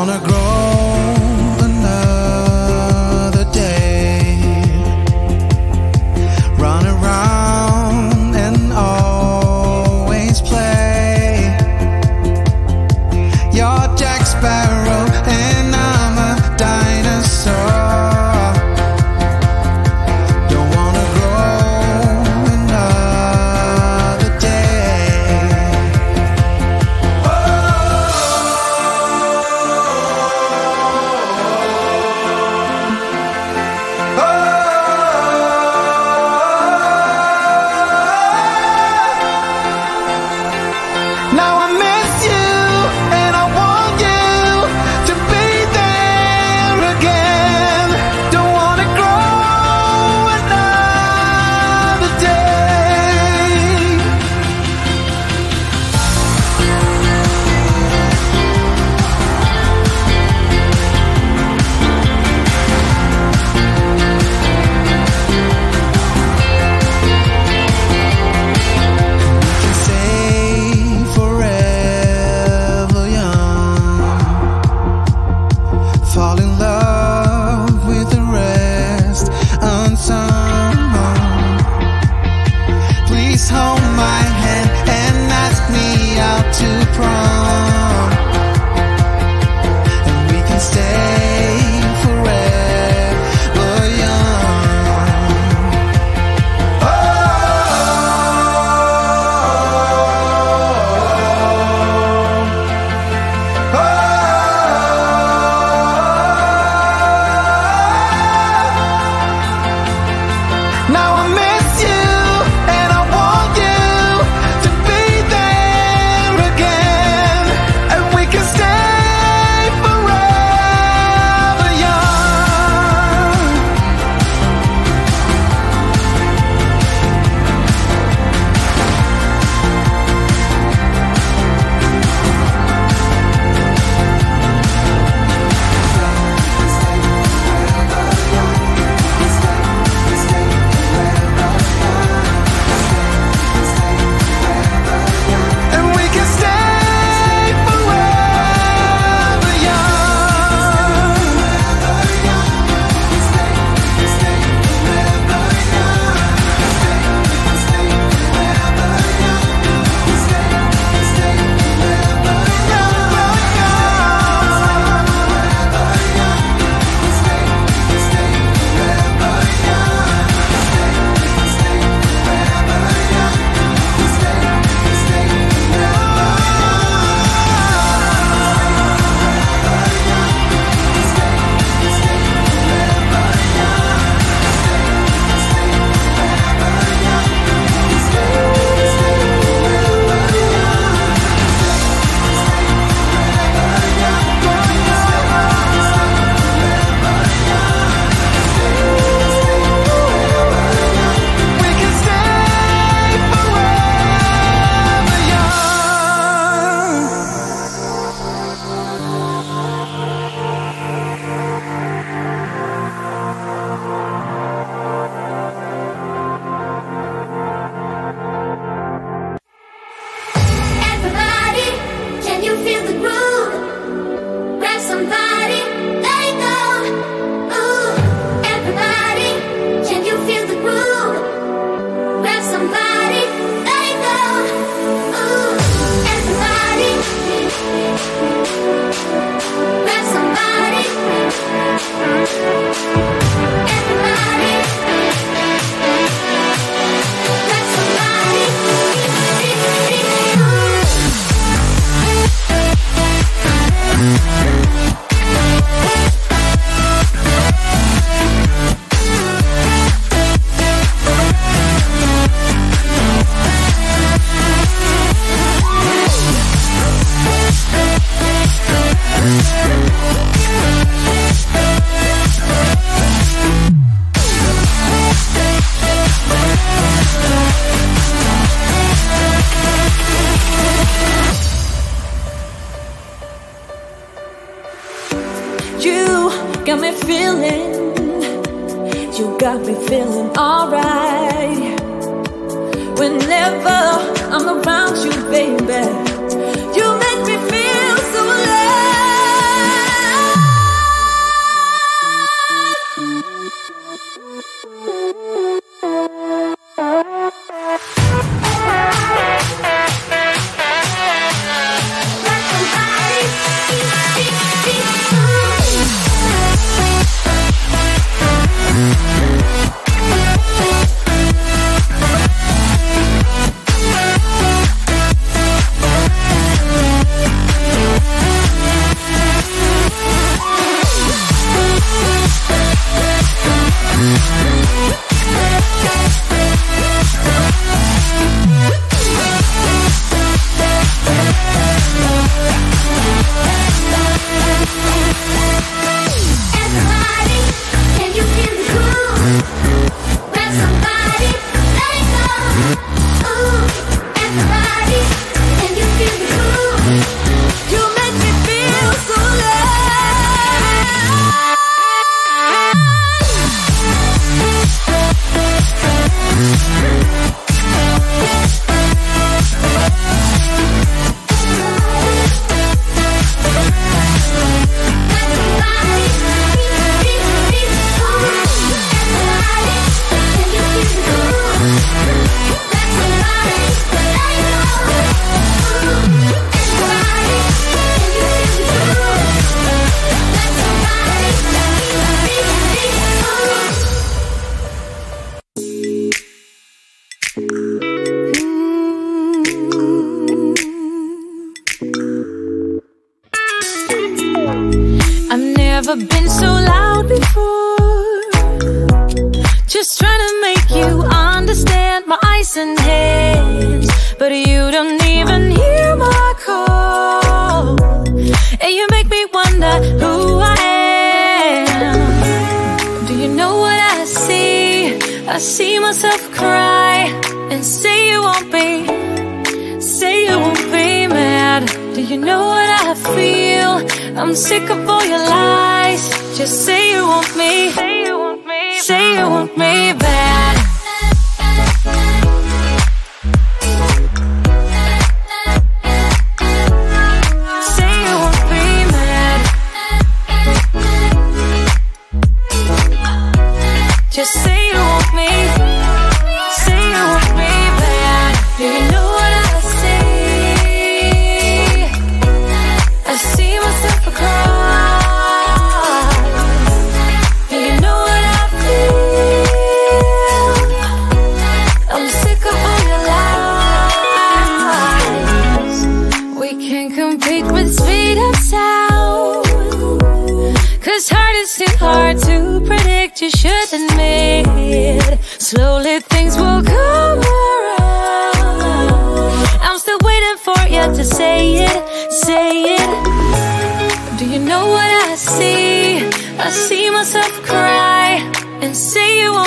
I'm around you, got me feeling, you got me feeling alright. Whenever I'm around you, baby. You make. chasing hands, but you don't even hear my call. And you make me wonder who I am. Do you know what I see? I see myself cry and say you won't be, say you won't be mad. Do you know what I feel? I'm sick of all your lies. Just say you want me.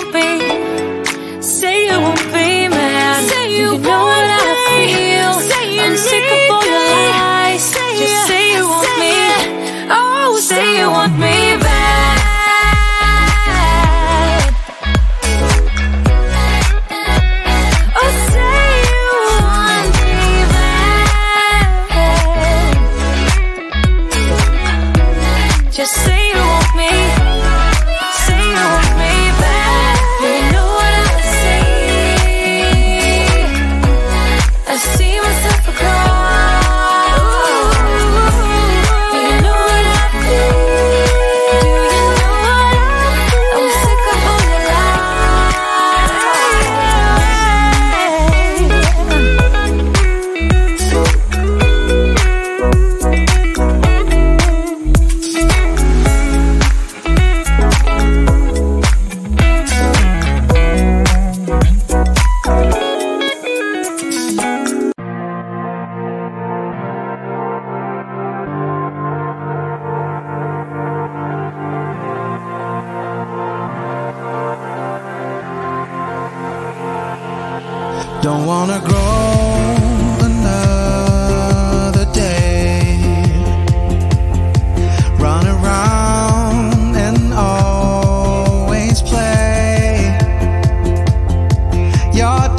siempre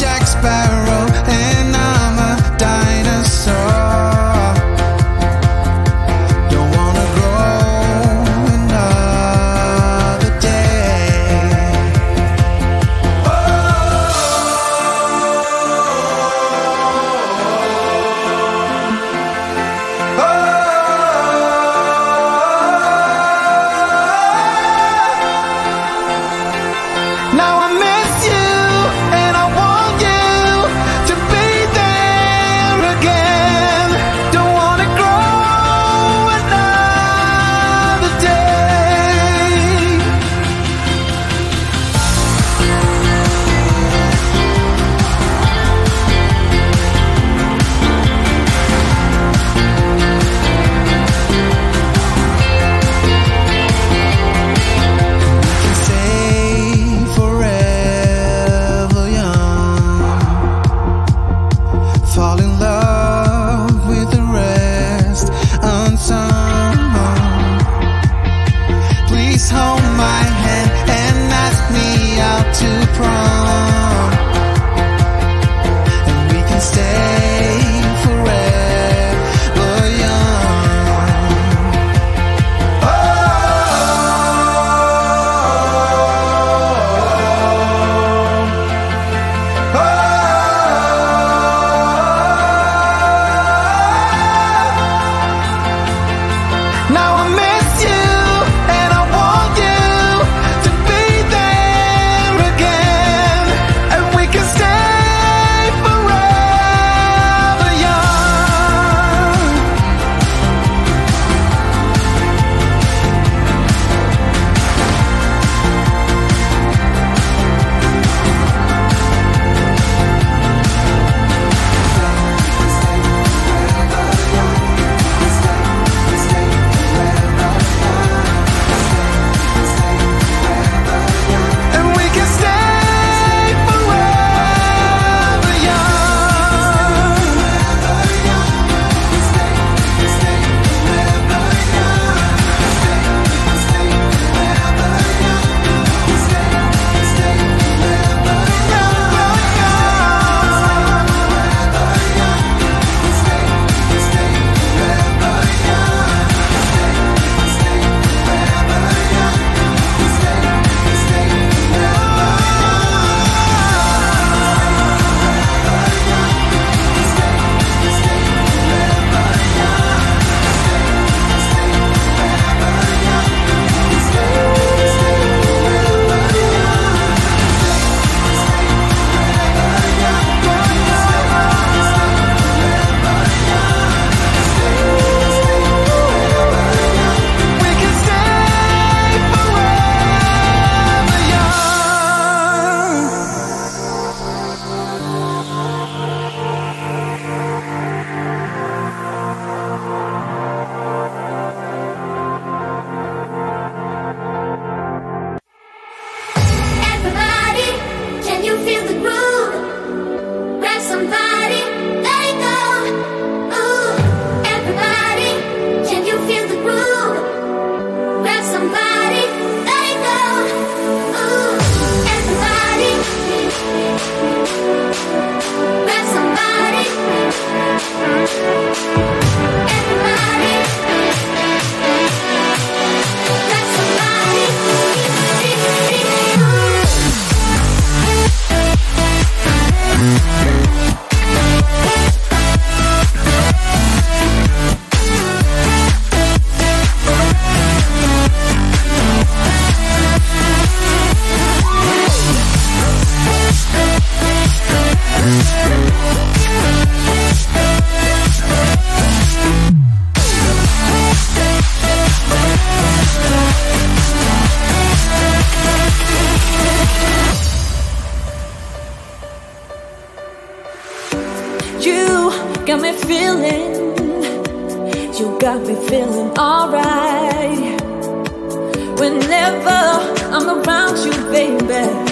Jack Sparrow. Got me feeling alright. Whenever I'm around you, baby.